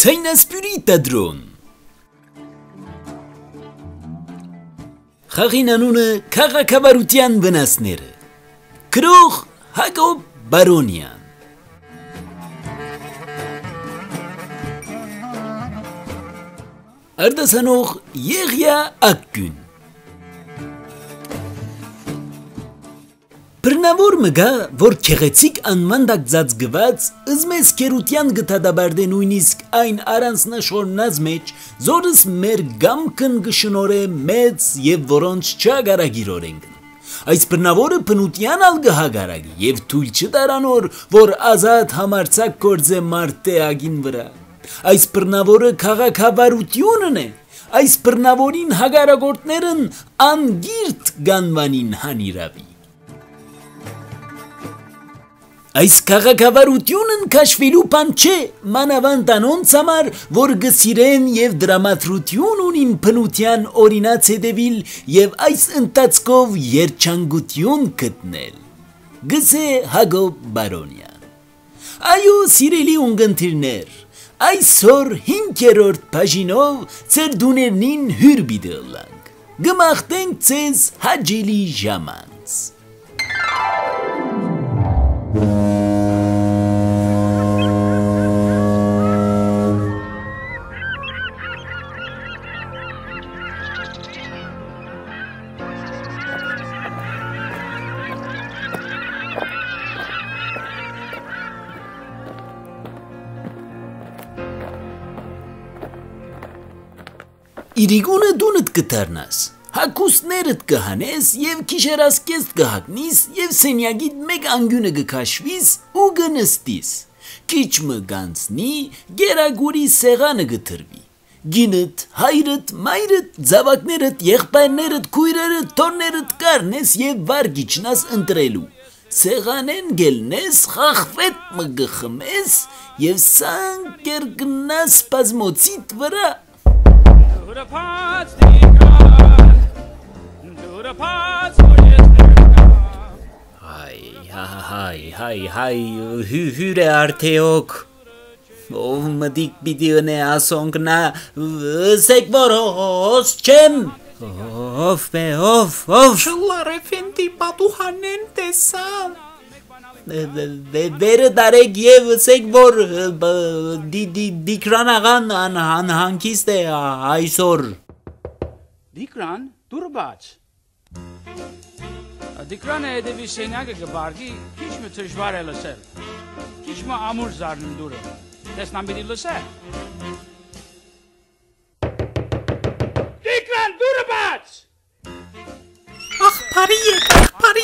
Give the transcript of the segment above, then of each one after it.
Cena spirita drone. خەغینەنونە کاغەکە بەروتیان بنەسنێرە کرۆخ هەگە و بەرۆنیان ئەردە سەنۆخ یێغیا ئەکگوون Բրնավոր մգա, որ քեղեցիկ անման դակձած գված, ըզմես կերության գտադաբարդե նույնիսկ այն արանցնաշորնած մեջ, զորս մեր գամքն գշնորե մեծ եւ որոնց չագարագիրորենք։ Այս բրնավորը բնության ալ գհագարագի եւ թույլ չտարանոր, որ ազատ համարցակ կորձե մարտե ագին վրա։ Այս բրնավորը քաղաքավարությունն է, այս բրնավորին հագարագորտներն անգիրտ գանվանին հանիրավի։ Այս քաղաքավարությունն քաշվելու բան չէ, մանավանդ անոնց համար, որ գսիրեն եւ դրամատրություն ունին փնության օրինաց հետևիլ եւ այս ընթացքով երջանկություն գտնել։ Գսե Հակոբ Բարոնյան։ Այո, սիրելի ունգընտիրներ, այսօր 5-րդ բաժինով ծեր դուներնին հյուր բիդելանք։ Գմախտենք ցեզ հաջելի ժամանց։ Իրիգունը դունդ կտարնաս, հակուստներդ կհանես եւ քիշերասկեստ կհակնիս եւ սենյագիտ մեկ անգյունը կքաշվիս ու կնստիս։ Քիչ մը գանցնի, գերագուրի սեղանը գտրվի։ Գինդ, հայրդ, մայրդ, զավակներդ, եղբայրներդ, քույրերդ, թորներդ կարնես եւ վարգիչնաս ընտրելու։ Սեղանեն գելնես, խախվետ մը գխմես եւ սան կերգնաս բազմոցիտ վրա Dura pats dikar. Dura pats Hay hay hay hay hü hüre arteok. Olmadık bir diyone asongna sekboros çem. Of be of of. Şıllar efendi baduhanen desan. Dere darek yevsek bor dikranagan han hankiste aysor. Dikran durbaç. Dikran edevi senage şey gebargi hiç mi tışvar elesel? Hiç mi amur zarnın duru? Desnan bir ilese. Dikran durbaç!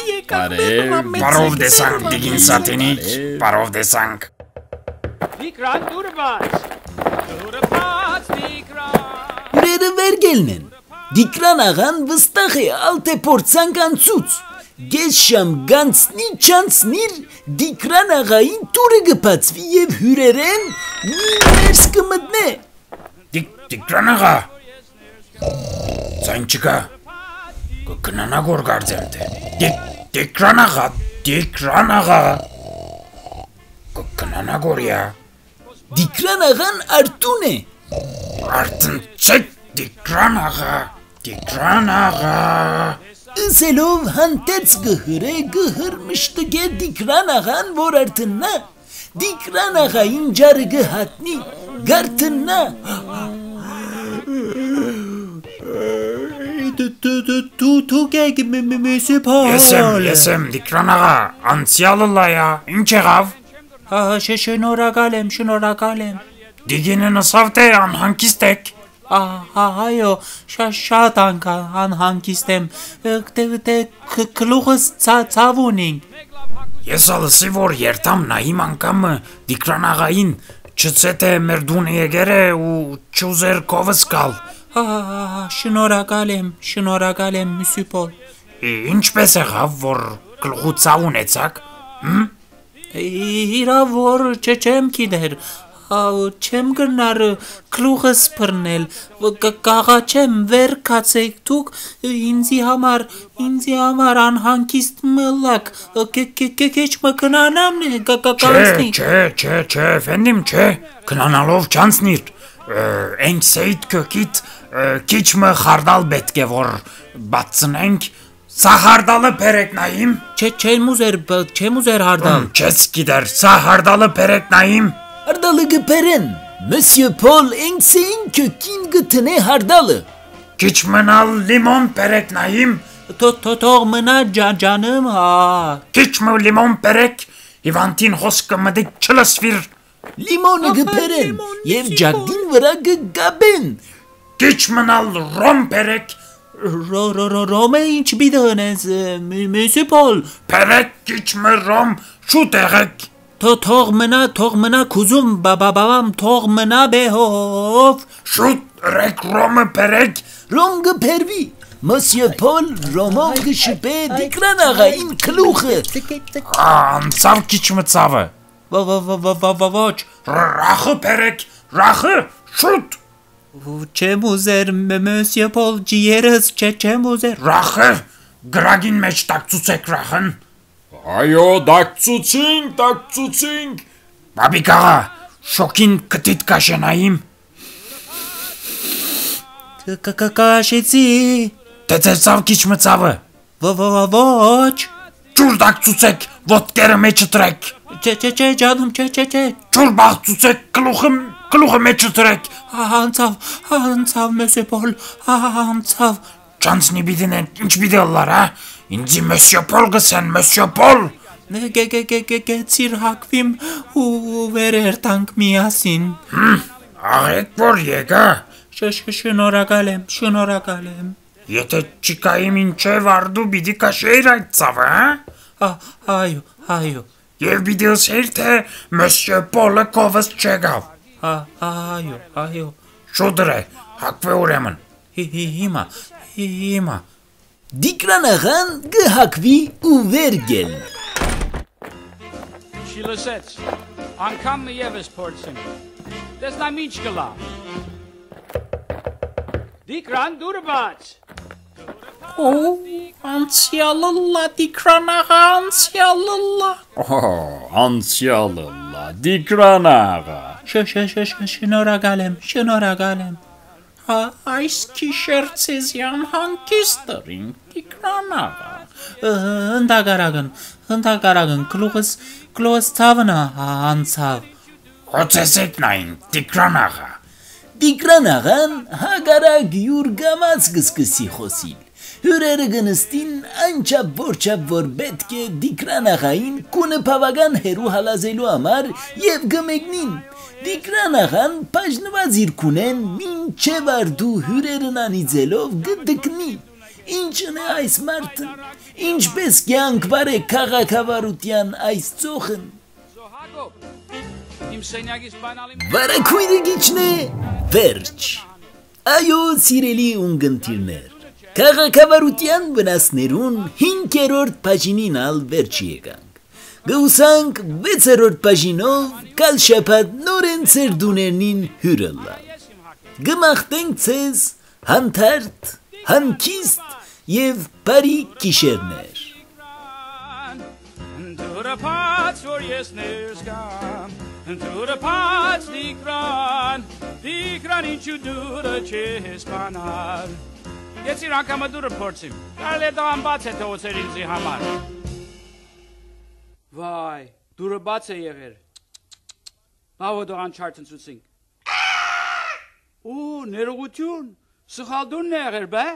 Եկա, բարի եկա։ Բարև, բարով դեսանք դիգին սատենիկ, բարով դեսանք։ Դիկրան, դուրը բաց։ Դուրը բաց, Դիկրան։ Ուրերը վերգելն են։ Դիկրան աղան վստահ է ալտե փորձանք անցուց։ Գես շամ գանցնի չանցնիր դիկրան աղային տուրը գբացվի եւ հյուրերեն մի ներս կմտնե։ Դիկրանաղա։ Ձայն չկա։ Կնանա գոր գարձեմ թե։ Դիկրանաղա, դիկրանաղա։ Կնանա գորյա։ Դիկրան աղան արտուն է։ Արդն չեք դիկրանաղա, դիկրանաղա։ Ըսելով հանդեց գհրե գհր մշտգե դիկրան աղան որ արդնա դիկրան աղային ջարը գհատնի գարտնա Դու դու գեգ մեսե Ես եմ, ես եմ դիկրանաղա, անցյալը լայա, ինչ եղավ։ Հա, շնորհակալ եմ, շնորհակալ եմ։ Դիգինը նսավ թե անհանգիստ եք։ այո, շա- շատ անհանգիստ եմ։ Դե քլուխս ցավունին։ Ես ալսի որ երթամ նայիմ անգամը դիկրանաղային չծե թե մեր դունը եկեր է ու չուզեր կովս գալ։ Հա, շնորհակալ եմ, շնորհակալ եմ, Մսյուպոլ։ Ինչպես եղավ որ գլխուցա ունեցակ։ Իրա որ չէ չեմ գիտեր։ չեմ գնար գլուխս բռնել։ Կաղաչեմ վեր կացեք դուք ինձի համար, ինձի համար անհանգիստ մլակ։ Քեչ մկնանամն է Չէ, չէ, չէ, ֆենդիմ, չէ։ Քնանալով չանցնիր։ Այն սեյդ կոկիտ քիչ մը խարդալ պետք է որ բացնենք։ Սա խարդալը բերեք նայիմ։ Չէ, չեմ ուզեր, բ- չեմ ուզեր հարդալ։ Չես գիտեր, սա խարդալը բերեք նայիմ։ Հարդալը գպերեն։ Մսյո Փոլ ինքսին քին գտնե հարդալը։ Քիչ մնալ լիմոն բերեք նայիմ։ Թո- թո- Թող մնա ջան ջանım, հա։ Քիչ մը լիմոն բերեք։ Իվանտին խոսքը մտիկ չլսվիր։ Լիմոնը գպերեն եւ ջագդին վրա գգաբեն։ Քիչ մնալ ռոմ բերեք։ Ռո ռո ռո ռոմե ինչ բիդոնես մյուսի Պոլ։ Բերեք քիչ մը ռոմ շուտ եղեք։ Թո թող մնա, թող մնա քուզում բաբաբամ, թող մնա բեհով։ Շուտ ռեք ռոմը բերեք։ Ռոմ գպերվի։ Մսյո Փոլ Ռոմոն գշպե դիկրան աղային քլուխը։ Անցավ քիչ մը ցավը։ Ո- ո- ո- ո- ո- Չեմ ուզեր մյուսի Պոլ ջիերս, չէ չեմ ուզեր։ Ռախը գրագին մեջ տակցուցեք ռախն։ Այո, դակցուցինք, դակցուցինք։ Բաբիկ աղա, շոկին կտիտ կաշենայիմ։ Կկաշեցի։ Դե ձեր ցավ քիչ ո- Ոչ։ Ջուր դակցուցեք, ոտքերը մեջը տրեք։ Չէ չէ չէ ջանում, չէ չէ չէ։ Ջուր բաղցուցեք, գլուխը գլուխը մեջը տրեք։ Անցավ, անցավ մյուսի Պոլ, անցավ։ Չանցնի բիդին ինչ բիդելլար, հա։ Ինձի մեսյո պոլ գսեն, մեսյո պոլ։ Գե գե գե գե գե ծիր հակվիմ ու վերեր տանք միասին։ Աղեք որ եկա։ Շնորհակալ եմ, շնորհակալ եմ։ Եթե չկայիմ ինչև արդու բիդի կաշեիր այդ ցավը, հա։ Այո, այո։ Եվ բիդիոս հեր թե մեսյո պոլը կովս չեկավ։ Ա- Այո, այո։ Շուտրե, հակվե ուրեմն։ Հի- հի- Հիմա, հի- հիմա։ Դիկրան աղան գհակվի ու վեր գել։ Չի լսեց։ Անկամ մի եւս փորձեմ։ Տեսնամ ինչ կլա։ Դիկրան դուրը բաց։ Օ, անցյալը լա դիկրանաղա, անցյալը լա։ Օ, անցյալը լա դիկրանաղա։ Շ- շ- շ- շ- Շնորհակալ եմ, շնորհակալ եմ։ Հա, այս քիշեր ցեզյան հանկիստերին դիկրանաղա։ Ընդագարագն, ընդագարագն, գլուխս, գլուխս ցավնա անցավ։ Հոցեսեք նայն, տիկրանաղա։ Դիկրան աղան հագարակ յուր գամած գսկսի խոսիլ։ Հյուրերը գնստին անչապ որչապ որ պետք է դիկրան աղային կունը բավական հերու հալազելու համար եւ գմեգնին։ Դիկրան աղան բաժնված իր կունեն մինչև արդու հյուրերն անիծելով գդկնի։ Ինչն է այս մարդը։ Ինչպես կյանք բարե քաղաքավարության այս ծոխն։ Վարակույրը գիչն է վերջ։ Այո, սիրելի ունգընտիրներ, քաղաքավարության վնասներուն 5-րդ բաժինին ալ վերջ եկանք։ Գուսանք 6-րդ բաժինով կալ շապատ նորեն ծեր դուներնին հյուրըլա։ Գմախտենք ցեզ հանդարտ, հանկիստ եւ բարի գիշերներ։ Դուրը փած որ ես ներս կամ Դուրը փած դիկրան Դիկրան ինչու դուրը չես բանալ Ես իր անգամը դուրը փորձիմ Կարել է դան բաց է թողոցեր ինձի համար Վայ, դուրը բաց է եղեր Բավո դողան չարտնցուցինք Ու, ներողություն, սխալ դուրն է եղեր, բե?